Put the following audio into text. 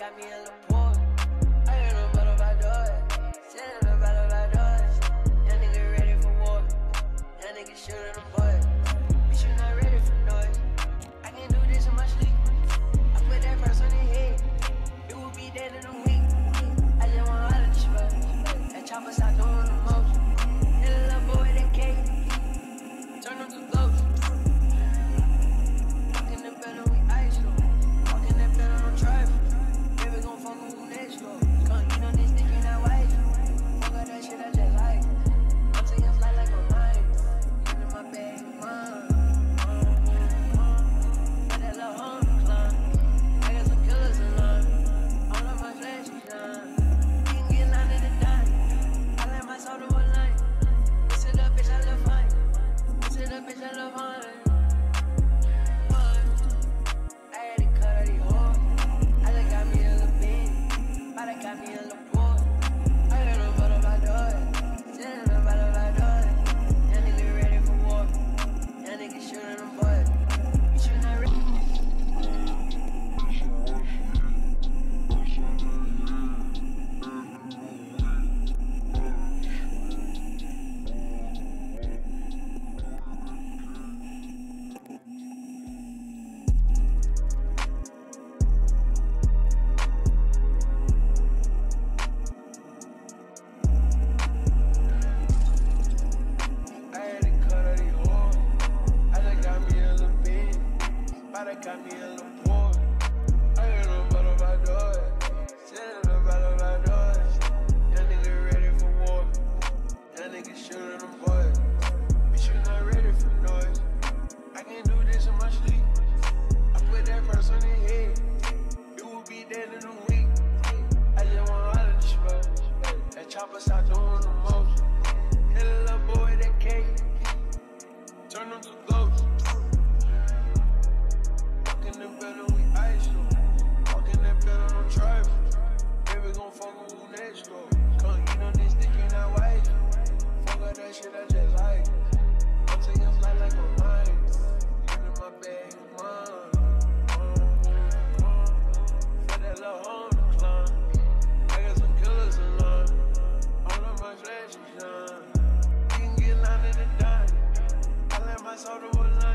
got me a little love honor. para Camilo. watch the. I let my soul to align.